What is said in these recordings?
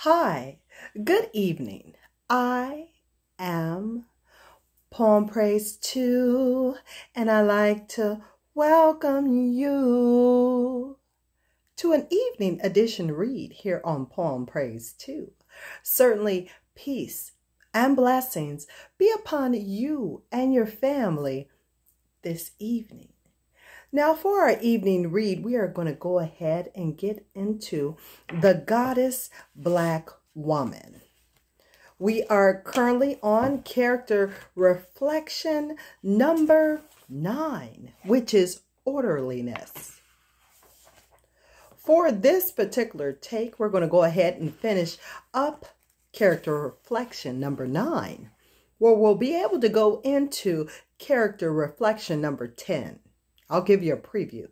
Hi, good evening. I am Poem Praise 2, and I like to welcome you to an evening edition read here on Poem Praise 2. Certainly, peace and blessings be upon you and your family this evening. Now, for our evening read, we are going to go ahead and get into The Goddess Black Woman. We are currently on character reflection number nine, which is orderliness. For this particular take, we're going to go ahead and finish up character reflection number nine, where we'll be able to go into character reflection number 10. I'll give you a preview.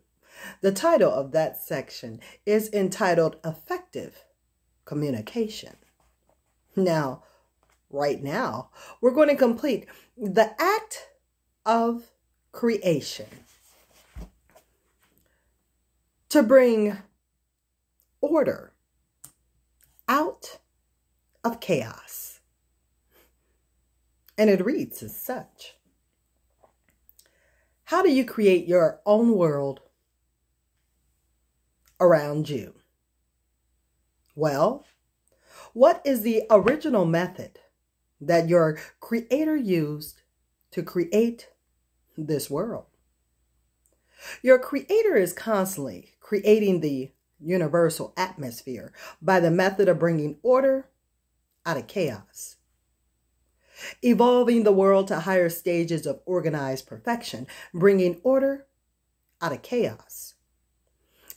The title of that section is entitled Effective Communication. Now, right now, we're going to complete the act of creation to bring order out of chaos. And it reads as such How do you create your own world around you? Well, what is the original method that your creator used to create this world? Your creator is constantly creating the universal atmosphere by the method of bringing order out of chaos. Evolving the world to higher stages of organized perfection, bringing order out of chaos.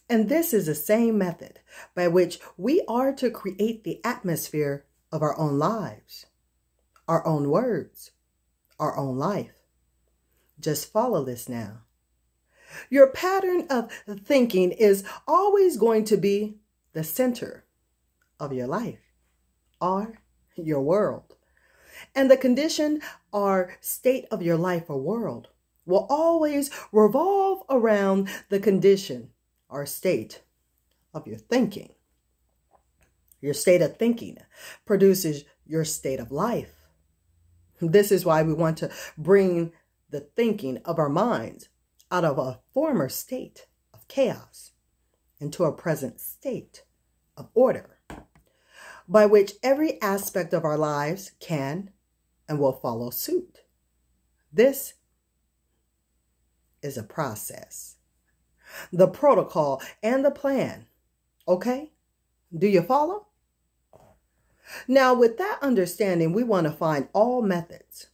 And this is the same method by which we are to create the atmosphere of our own lives, our own words, our own life. Just follow this now. Your pattern of thinking is always going to be the center of your life or your world. And the condition or state of your life or world will always revolve around the condition or state of your thinking. Your state of thinking produces your state of life. This is why we want to bring the thinking of our minds out of a former state of chaos into a present state of order, by which every aspect of our lives can and will follow suit. This is a process the protocol, and the plan. Okay? Do you follow? Now, with that understanding, we want to find all methods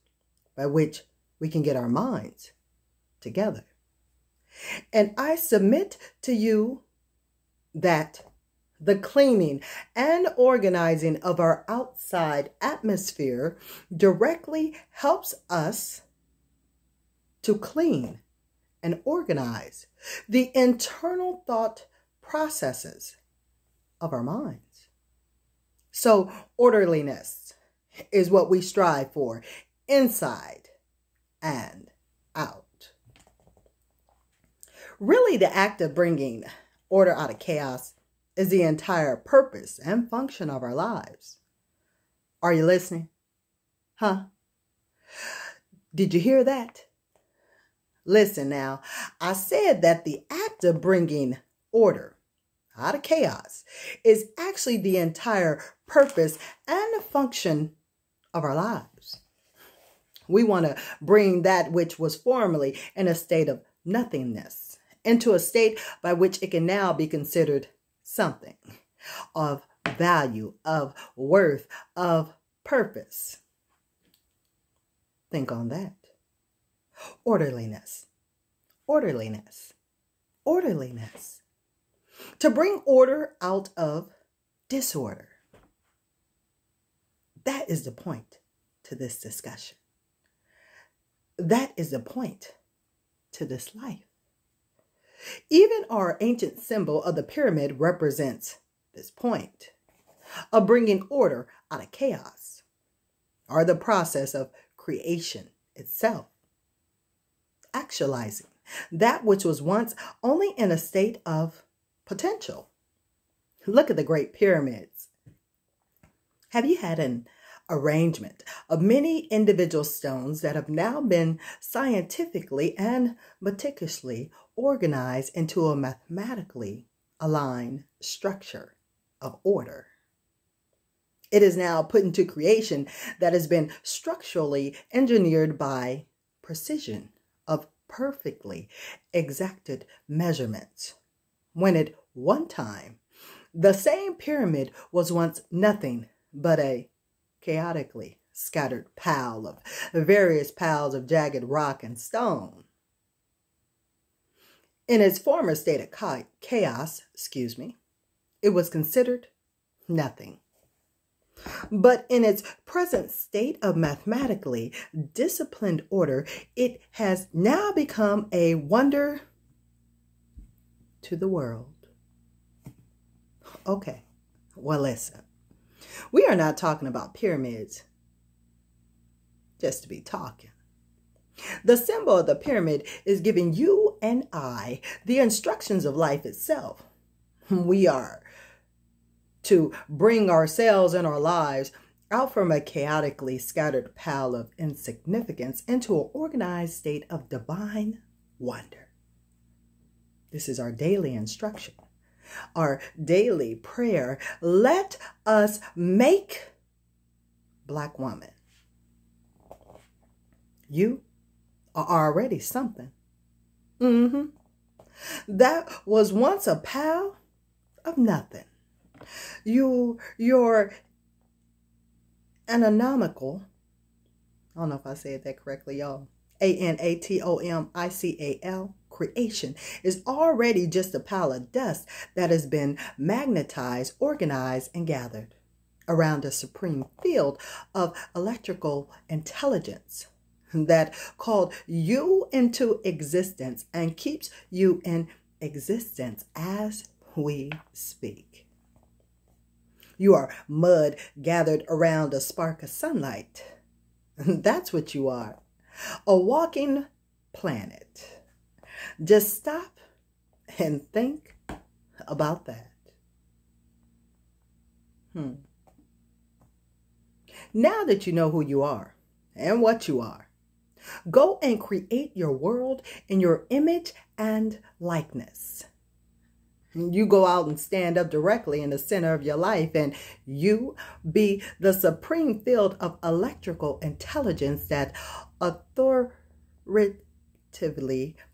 by which we can get our minds together. And I submit to you that the cleaning and organizing of our outside atmosphere directly helps us to clean and organize the internal thought processes of our minds. So, orderliness is what we strive for inside and out. Really, the act of bringing order out of chaos is the entire purpose and function of our lives. Are you listening? Huh? Did you hear that? Listen now, I said that the act of bringing order out of chaos is actually the entire purpose and function of our lives. We want to bring that which was formerly in a state of nothingness into a state by which it can now be considered something of value, of worth, of purpose. Think on that. Orderliness, orderliness, orderliness. To bring order out of disorder. That is the point to this discussion. That is the point to this life. Even our ancient symbol of the pyramid represents this point of bringing order out of chaos, or the process of creation itself actualizing that which was once only in a state of potential. Look at the Great Pyramids. Have you had an arrangement of many individual stones that have now been scientifically and meticulously organized into a mathematically aligned structure of order? It is now put into creation that has been structurally engineered by precision of perfectly exacted measurements. When at one time the same pyramid was once nothing but a chaotically scattered pile of various piles of jagged rock and stone. In its former state of chaos, excuse me, it was considered nothing. But in its present state of mathematically disciplined order, it has now become a wonder to the world. Okay, well, listen. We are not talking about pyramids just to be talking. The symbol of the pyramid is giving you and I the instructions of life itself. We are to bring ourselves and our lives out from a chaotically scattered pile of insignificance into an organized state of divine wonder. This is our daily instruction, our daily prayer. Let us make Black woman. You are already something. Mm-hmm. That was once a pile of nothing. You, you're anatomical. I don't know if I said that correctly, y'all. A N A T O M I C A L creation is already just a pile of dust that has been magnetized, organized, and gathered around a supreme field of electrical intelligence that called you into existence and keeps you in existence as we speak. You are mud gathered around a spark of sunlight. That's what you are a walking planet. Just stop and think about that. Hmm. Now that you know who you are and what you are, go and create your world in your image and likeness. You go out and stand up directly in the center of your life and you be the supreme field of electrical intelligence that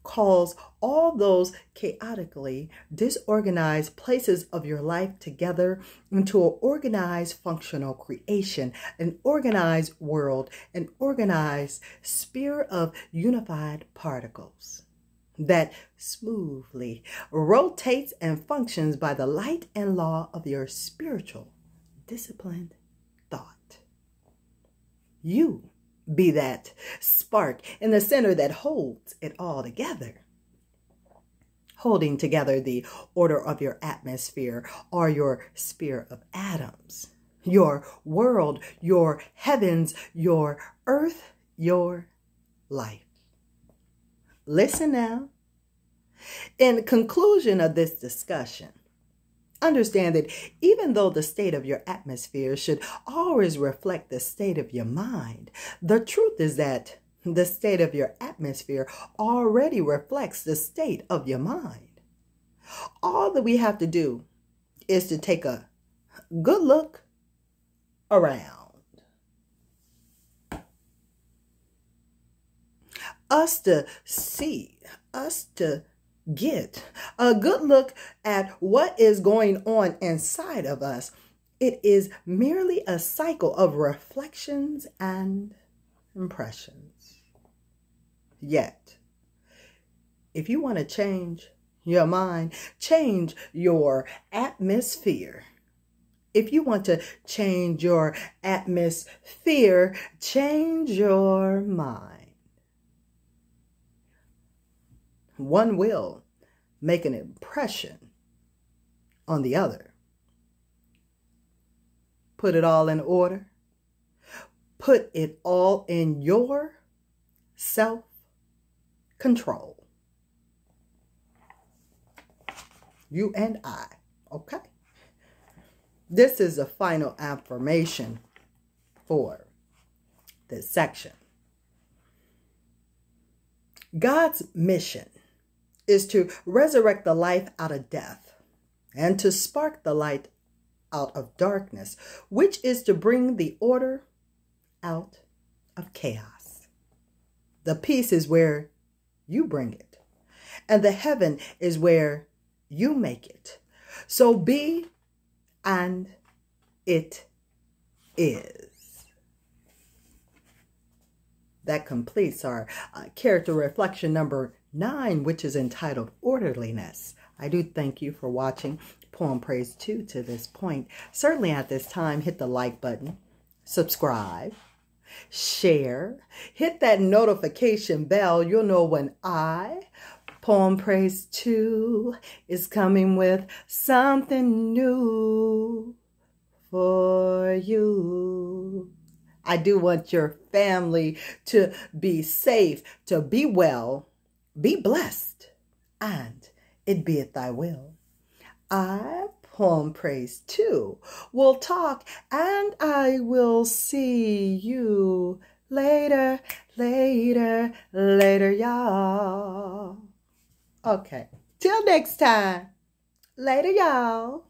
calls all those chaotically disorganized places of your life together into an organized functional creation, an organized world, an organized sphere of unified particles that smoothly rotates and functions by the light and law of your spiritual, disciplined thought. You be that spark in the center that holds it all together. Holding together the order of your atmosphere or your sphere of atoms, your world, your heavens, your earth, your life. Listen now. In conclusion of this discussion, understand that even though the state of your atmosphere should always reflect the state of your mind, the truth is that the state of your atmosphere already reflects the state of your mind. All that we have to do is to take a good look around. us to see, us to get a good look at what is going on inside of us. It is merely a cycle of reflections and impressions. Yet, if you want to change your mind, change your atmosphere. If you want to change your atmosphere, change your mind. One will make an impression on the other. Put it all in order. Put it all in your self control. You and I, okay? This is the final affirmation for this section. God's mission is to resurrect the life out of death and to spark the light out of darkness, which is to bring the order out of chaos. The peace is where you bring it, and the heaven is where you make it. So be and it is. That completes our uh, character reflection number nine, which is entitled Orderliness. I do thank you for watching Poem Praise 2 to this point. Certainly at this time, hit the like button, subscribe, share, hit that notification bell. You'll know when I, Poem Praise 2, is coming with something new for you. I do want your family to be safe, to be well, be blessed, and it be at thy will. I, Poem Praise 2, will talk and I will see you later, later, later, y'all. Okay, till next time. Later, y'all.